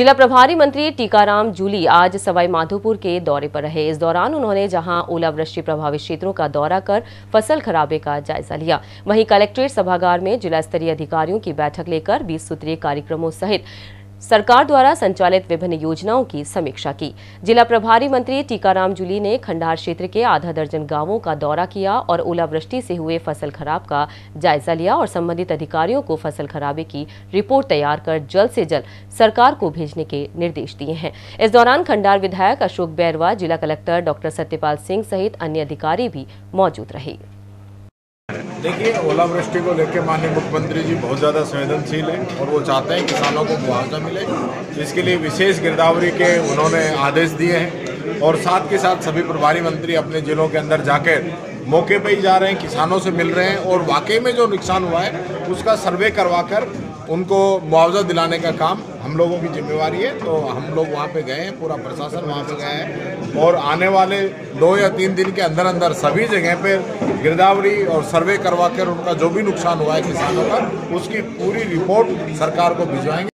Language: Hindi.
जिला प्रभारी मंत्री टीकाराम जूली आज सवाई माधोपुर के दौरे पर रहे। इस दौरान उन्होंने जहाँ ओलावृष्टि प्रभावित क्षेत्रों का दौरा कर फ़सल खराबे का जायजा लिया, वहीं कलेक्ट्रेट सभागार में जिला स्तरीय अधिकारियों की बैठक लेकर बीस सूत्रीय कार्यक्रमों सहित सरकार द्वारा संचालित विभिन्न योजनाओं की समीक्षा की। जिला प्रभारी मंत्री टीकाराम जूली ने खंडार क्षेत्र के आधा दर्जन गाँवों का दौरा किया और ओलावृष्टि से हुए फ़सल खराब का जायजा लिया और संबंधित अधिकारियों को फ़सल खराबे की रिपोर्ट तैयार कर जल्द से जल्द सरकार को भेजने के निर्देश दिए हैं। इस दौरान खंडार विधायक अशोक बैरवा, जिला कलेक्टर डॉक्टर सत्यपाल सिंह सहित अन्य अधिकारी भी मौजूद रहे। देखिए ओलावृष्टि को लेकर माननीय मुख्यमंत्री जी बहुत ज़्यादा संवेदनशील हैं और वो चाहते हैं किसानों को मुआवजा मिले। इसके लिए विशेष गिरदावरी के उन्होंने आदेश दिए हैं और साथ के साथ सभी प्रभारी मंत्री अपने जिलों के अंदर जाकर मौके पर ही जा रहे हैं, किसानों से मिल रहे हैं और वाकई में जो नुकसान हुआ है, उसका सर्वे करवा कर उनको मुआवजा दिलाने का काम हम लोगों की जिम्मेवारी है तो हम लोग वहाँ पे गए हैं, पूरा प्रशासन वहाँ पे गए हैं। और आने वाले दो या तीन दिन के अंदर अंदर सभी जगह पे गिरदावरी और सर्वे करवा कर उनका जो भी नुकसान हुआ है किसानों का, उसकी पूरी रिपोर्ट सरकार को भिजवाएँगे।